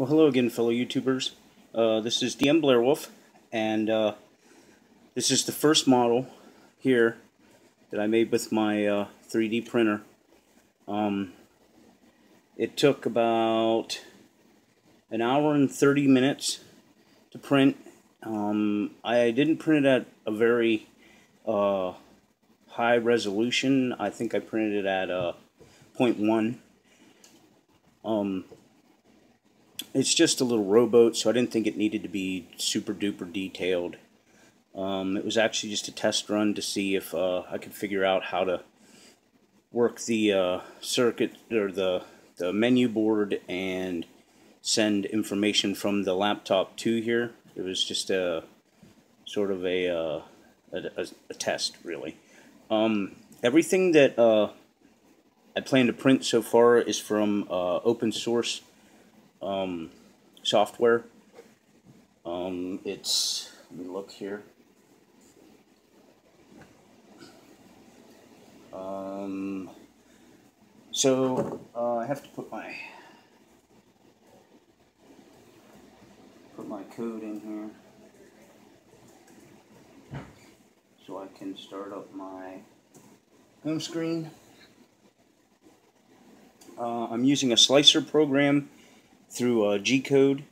Well, hello again, fellow YouTubers. Uh, this is DM Blair Wolf, and uh, this is the first model here that I made with my uh, 3D printer. Um, it took about an hour and 30 minutes to print. Um, I didn't print it at a very uh, high resolution. I think I printed it at uh, 0.1. Um, it's just a little rowboat, so I didn't think it needed to be super duper detailed. Um, it was actually just a test run to see if uh, I could figure out how to work the uh, circuit or the, the menu board and send information from the laptop to here. It was just a sort of a, uh, a, a, test, really. Um, everything that uh, I plan to print so far is from uh, open source um, software. Um, it's, let me look here. Um, so uh, I have to put my put my code in here so I can start up my home screen. Uh, I'm using a slicer program through uh, G-code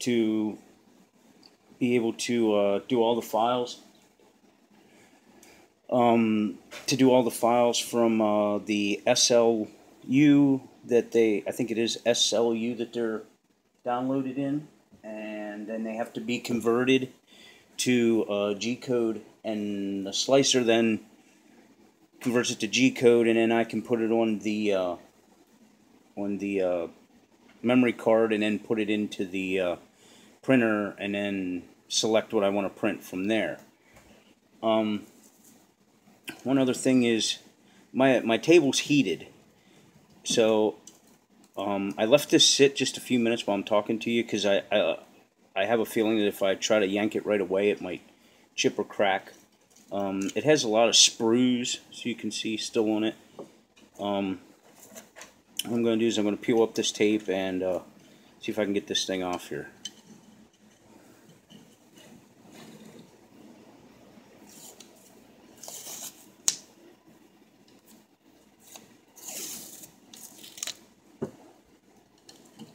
to be able to uh, do all the files. Um, to do all the files from uh, the SLU that they, I think it is SLU that they're downloaded in, and then they have to be converted to uh, G-code, and the slicer then converts it to G-code, and then I can put it on the uh, on the uh, memory card and then put it into the uh, printer and then select what I want to print from there. Um, one other thing is my my table's heated, so um, I left this sit just a few minutes while I'm talking to you because I, I I have a feeling that if I try to yank it right away, it might chip or crack. Um, it has a lot of sprues, so you can see still on it. Um, what I'm going to do is I'm going to peel up this tape and uh, see if I can get this thing off here.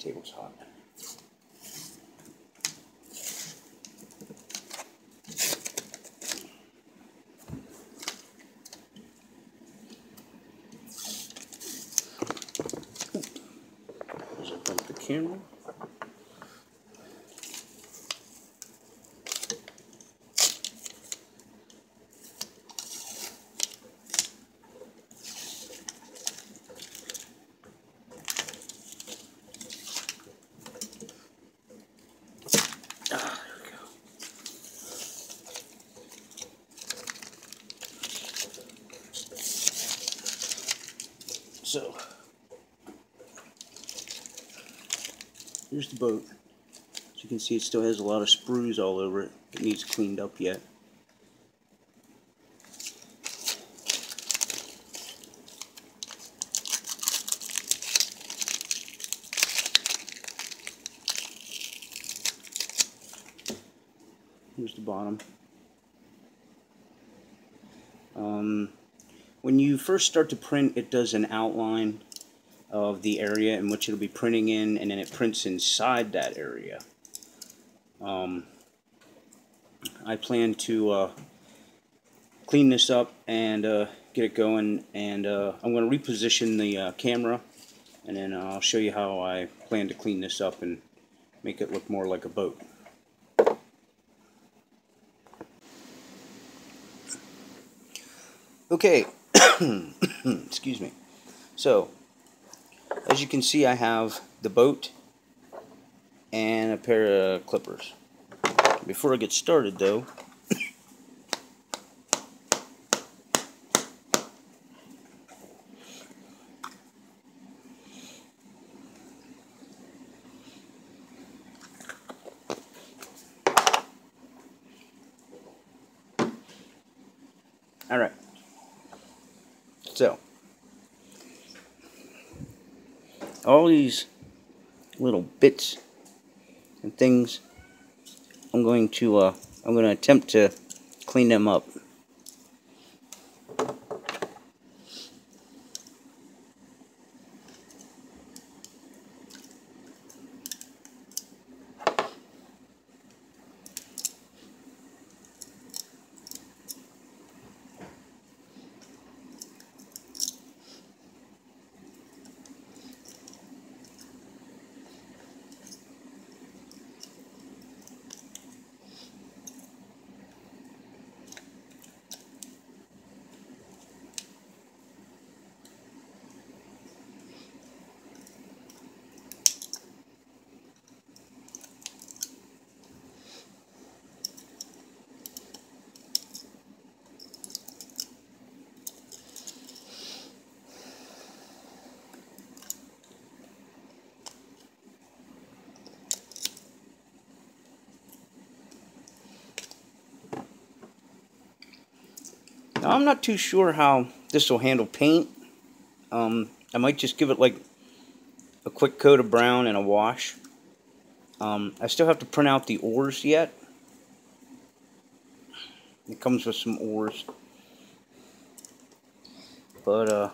table's hot. Camera. Ah, so Here's the boat. As you can see, it still has a lot of sprues all over it. It needs cleaned up yet. Here's the bottom. Um, when you first start to print, it does an outline of the area in which it'll be printing in, and then it prints inside that area. Um, I plan to uh, clean this up and uh, get it going, and uh, I'm going to reposition the uh, camera, and then I'll show you how I plan to clean this up and make it look more like a boat. Okay, excuse me. So, as you can see, I have the boat and a pair of clippers. Before I get started, though, Alright. So, all these little bits and things. I'm going to uh, I'm going to attempt to clean them up. Now, I'm not too sure how this will handle paint. Um, I might just give it like a quick coat of brown and a wash. Um, I still have to print out the oars yet. It comes with some oars. But, uh,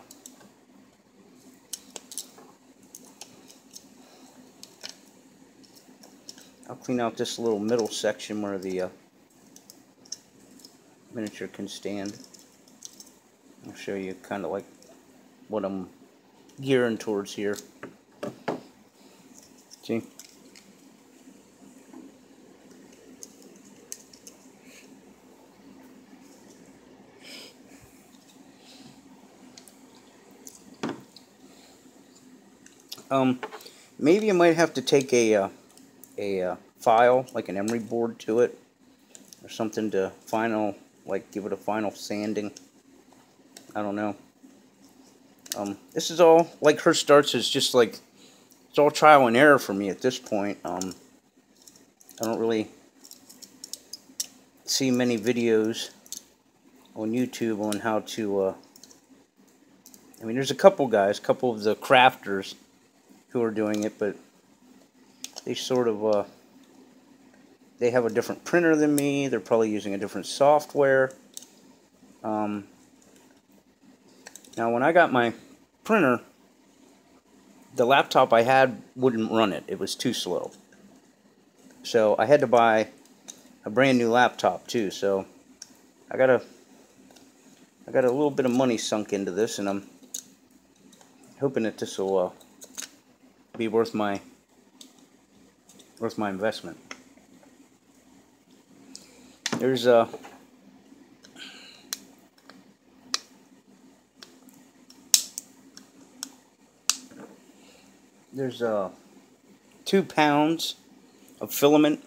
I'll clean out this little middle section where the uh, miniature can stand. I'll show you kind of like what I'm gearing towards here. See? Um, maybe I might have to take a, uh, a uh, file, like an emery board to it, or something to final, like give it a final sanding. I don't know. Um, this is all, like her starts is just like, it's all trial and error for me at this point. Um, I don't really see many videos on YouTube on how to, uh, I mean, there's a couple guys, a couple of the crafters who are doing it, but they sort of, uh, they have a different printer than me. They're probably using a different software. Um, now, when I got my printer, the laptop I had wouldn't run it. It was too slow. So I had to buy a brand new laptop too. So I got a I got a little bit of money sunk into this, and I'm hoping that this will uh, be worth my worth my investment. There's a uh, there's uh, two pounds of filament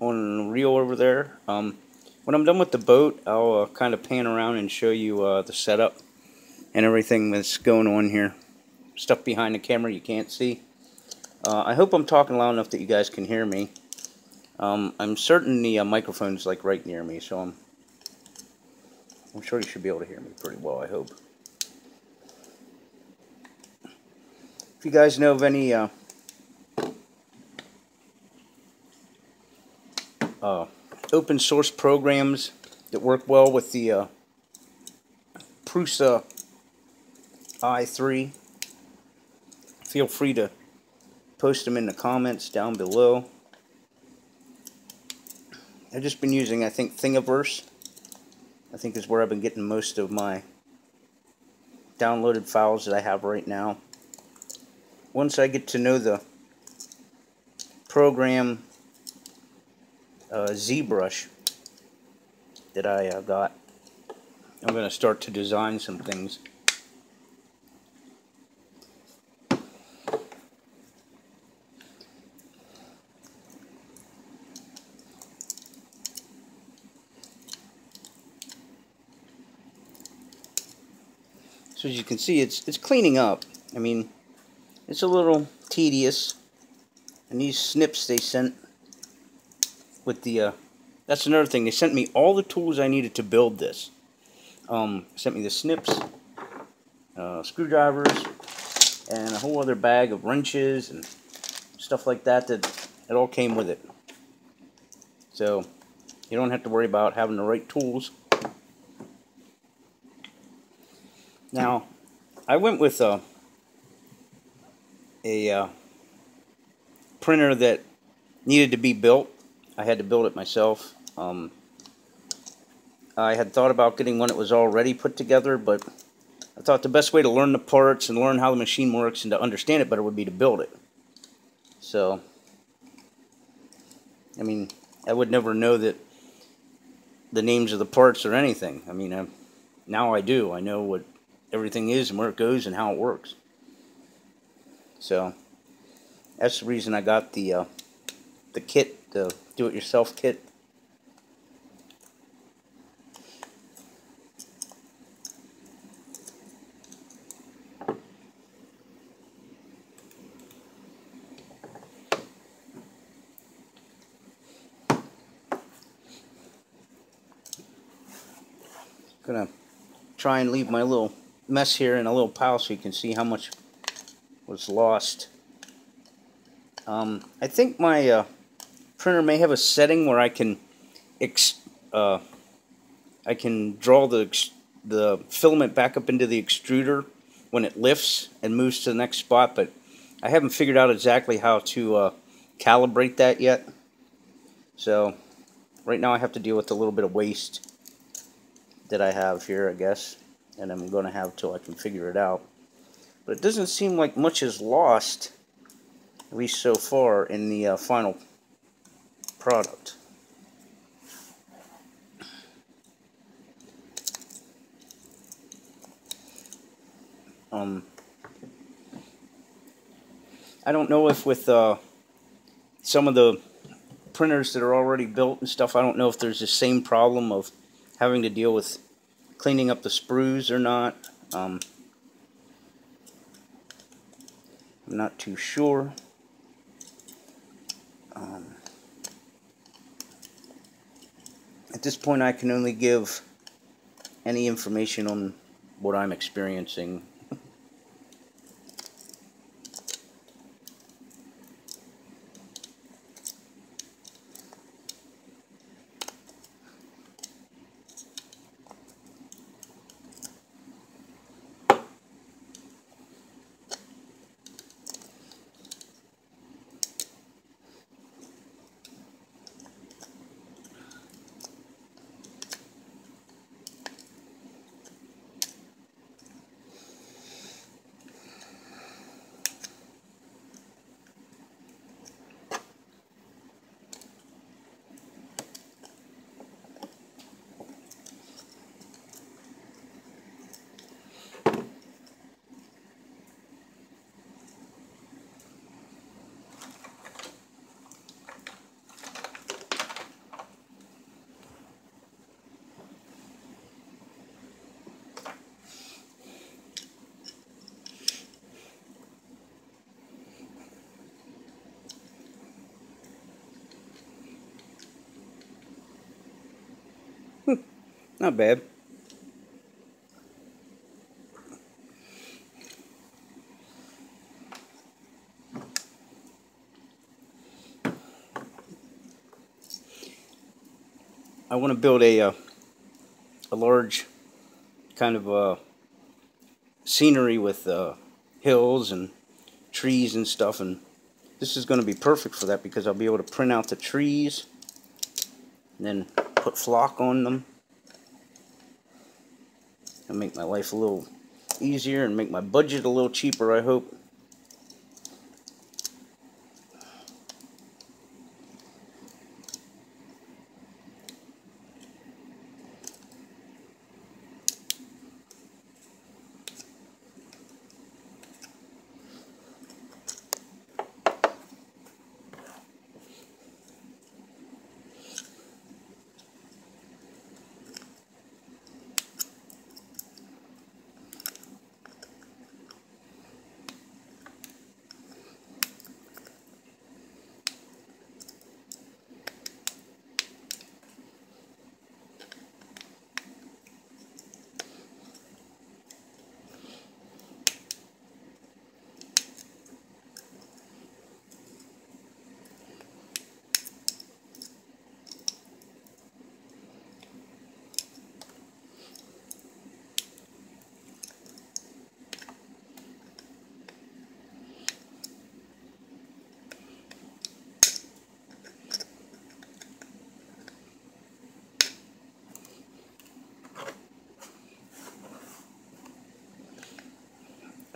on a reel over there. Um, when I'm done with the boat, I'll uh, kind of pan around and show you uh, the setup and everything that's going on here. Stuff behind the camera you can't see. Uh, I hope I'm talking loud enough that you guys can hear me. Um, I'm certain the uh, microphone's like right near me, so I'm I'm sure you should be able to hear me pretty well. I hope. If you guys know of any uh, uh, open source programs that work well with the uh, Prusa i3, feel free to post them in the comments down below. I've just been using, I think, Thingiverse. I think is where I've been getting most of my downloaded files that I have right now once I get to know the program uh, ZBrush that I uh, got, I'm going to start to design some things. So as you can see, it's it's cleaning up. I mean, it's a little tedious. And these snips they sent with the, uh, that's another thing. They sent me all the tools I needed to build this. Um, sent me the snips, uh, screwdrivers, and a whole other bag of wrenches and stuff like that, that it all came with it. So you don't have to worry about having the right tools. Now, I went with a, a uh, printer that needed to be built. I had to build it myself. Um, I had thought about getting one that was already put together, but I thought the best way to learn the parts and learn how the machine works and to understand it better would be to build it. So, I mean, I would never know that the names of the parts or anything. I mean, I, now I do. I know what everything is and where it goes and how it works. So, that's the reason I got the uh, the kit, the do-it-yourself kit. Gonna try and leave my little mess here in a little pile so you can see how much was lost. Um, I think my uh, printer may have a setting where I can uh, I can draw the the filament back up into the extruder when it lifts and moves to the next spot, but I haven't figured out exactly how to uh, calibrate that yet. So right now I have to deal with a little bit of waste that I have here, I guess, and I'm going to have till I can figure it out. But it doesn't seem like much is lost, at least so far, in the uh, final product. Um, I don't know if with uh, some of the printers that are already built and stuff, I don't know if there's the same problem of having to deal with cleaning up the sprues or not. Um, Not too sure. Um, at this point, I can only give any information on what I'm experiencing Not bad. I want to build a uh, a large kind of uh, scenery with uh, hills and trees and stuff and this is going to be perfect for that because I'll be able to print out the trees and then put flock on them and make my life a little easier and make my budget a little cheaper, I hope.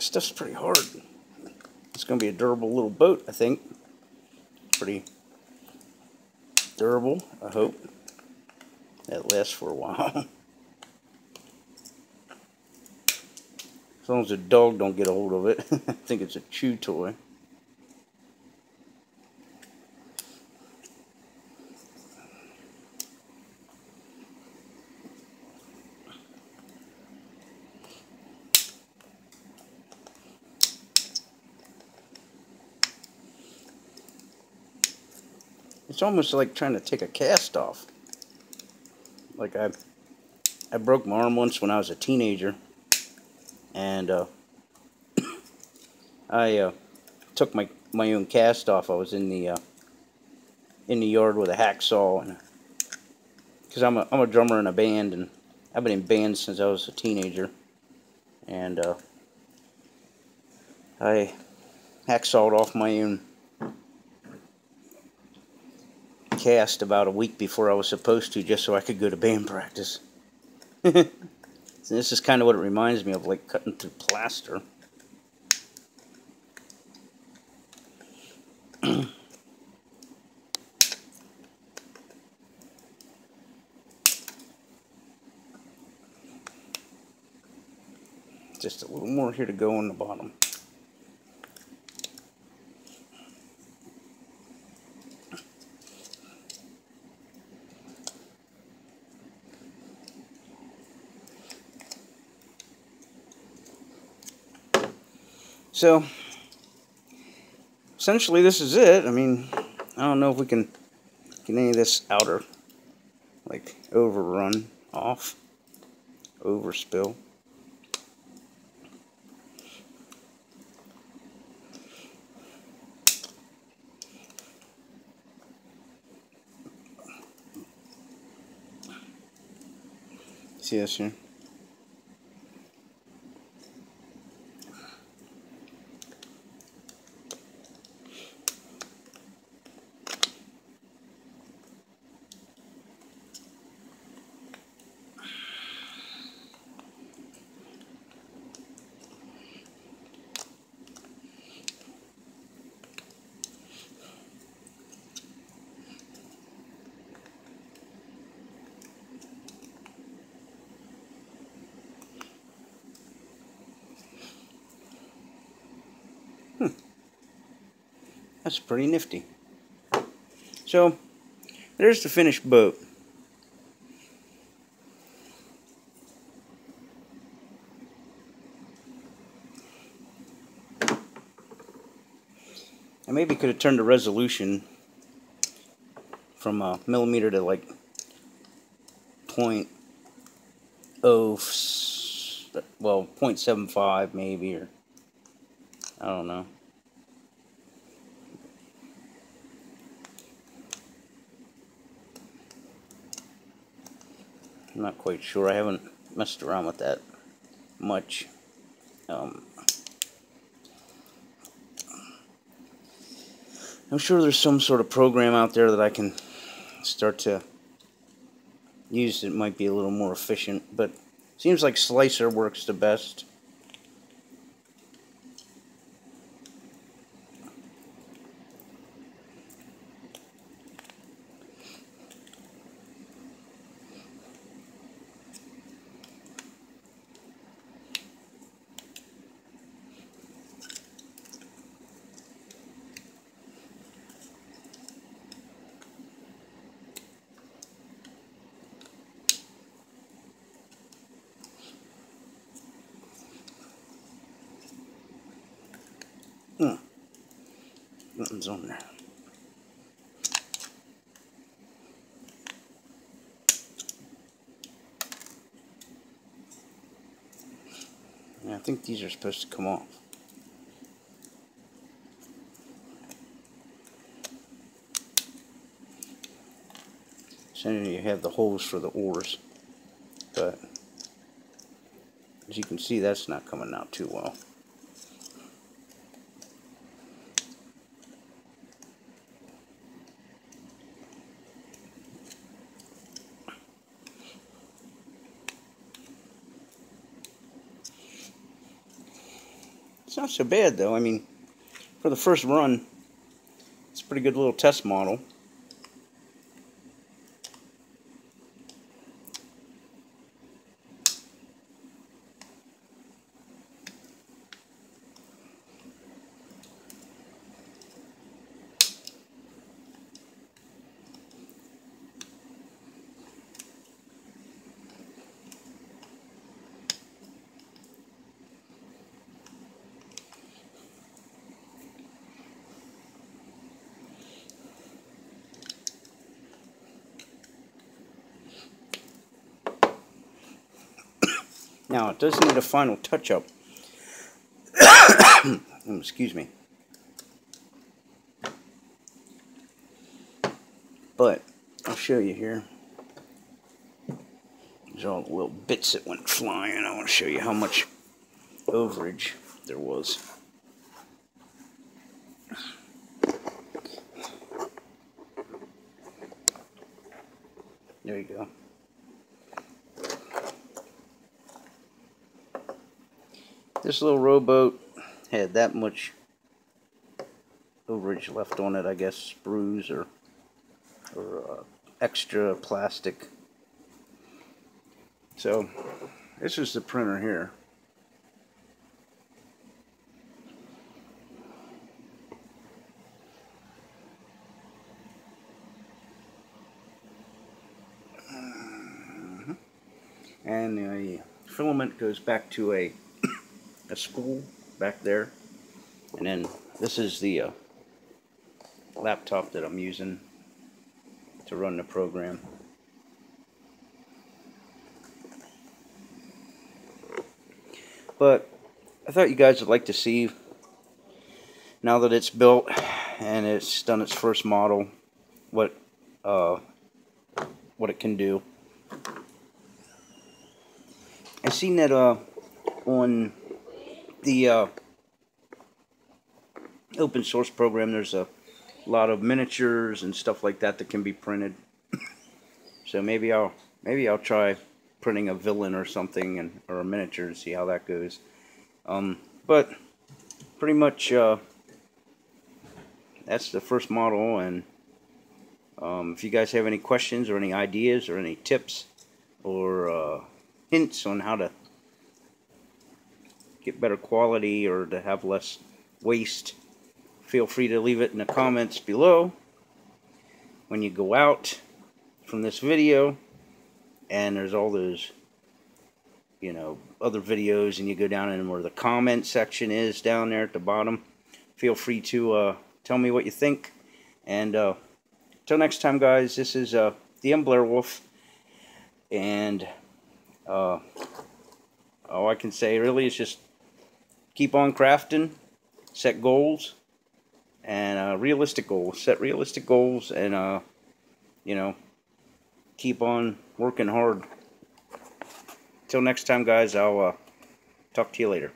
Stuff's pretty hard. It's going to be a durable little boat, I think. Pretty durable, I hope. That lasts for a while. as long as the dog don't get a hold of it. I think it's a chew toy. It's almost like trying to take a cast off. Like I, I broke my arm once when I was a teenager, and uh, I uh, took my my own cast off. I was in the uh, in the yard with a hacksaw, and because I'm a I'm a drummer in a band, and I've been in bands since I was a teenager, and uh, I hacksawed off my own cast about a week before I was supposed to just so I could go to band practice. so this is kind of what it reminds me of, like cutting through plaster. Just a little more here to go on the bottom. So, essentially this is it. I mean, I don't know if we can get any of this outer, like, overrun off, overspill. See this here? That's pretty nifty. So, there's the finished boat. I maybe could have turned the resolution from a millimeter to like point oh well 0.75 maybe or I don't know. I'm not quite sure. I haven't messed around with that much. Um, I'm sure there's some sort of program out there that I can start to use that might be a little more efficient, but seems like Slicer works the best. On there. Yeah, I think these are supposed to come off. So you have the holes for the oars, but as you can see, that's not coming out too well. It's not so bad though. I mean, for the first run, it's a pretty good little test model. Now, it does need a final touch-up. Excuse me. But, I'll show you here. There's all the little bits that went flying. I want to show you how much overage there was. There you go. This little rowboat had that much overage left on it, I guess, sprues or, or uh, extra plastic. So, this is the printer here. Mm-hmm. And the filament goes back to a a spool back there. And then this is the uh, laptop that I'm using to run the program. But I thought you guys would like to see now that it's built and it's done its first model what uh, what it can do. I've seen that uh, on the uh, open source program, there's a lot of miniatures and stuff like that that can be printed. so maybe I'll maybe I'll try printing a villain or something and or a miniature and see how that goes. Um, but pretty much uh, that's the first model and um, if you guys have any questions or any ideas or any tips or uh, hints on how to get better quality or to have less waste, feel free to leave it in the comments below. When you go out from this video and there's all those you know other videos and you go down in where the comment section is down there at the bottom feel free to uh, tell me what you think. And uh, until next time guys this is uh, DM. Blair Wolf. And uh, all I can say really is just keep on crafting, set goals, and uh, realistic goals. Set realistic goals, and uh, you know, keep on working hard. Till next time, guys. I'll uh, talk to you later.